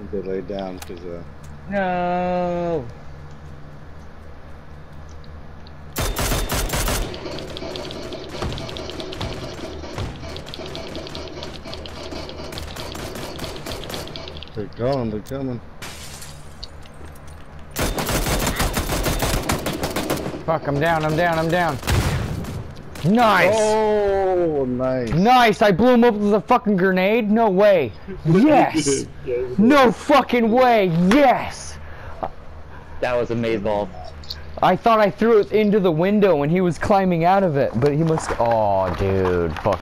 think they laid down because uh, No. they're going, they're coming. Fuck, I'm down, I'm down, I'm down. Nice! Oh, nice. Nice! I blew him up with a fucking grenade? No way! Yes! no fucking way! Yes! That was a maze ball. I thought I threw it into the window when he was climbing out of it, but he must. Oh, dude. Fuck.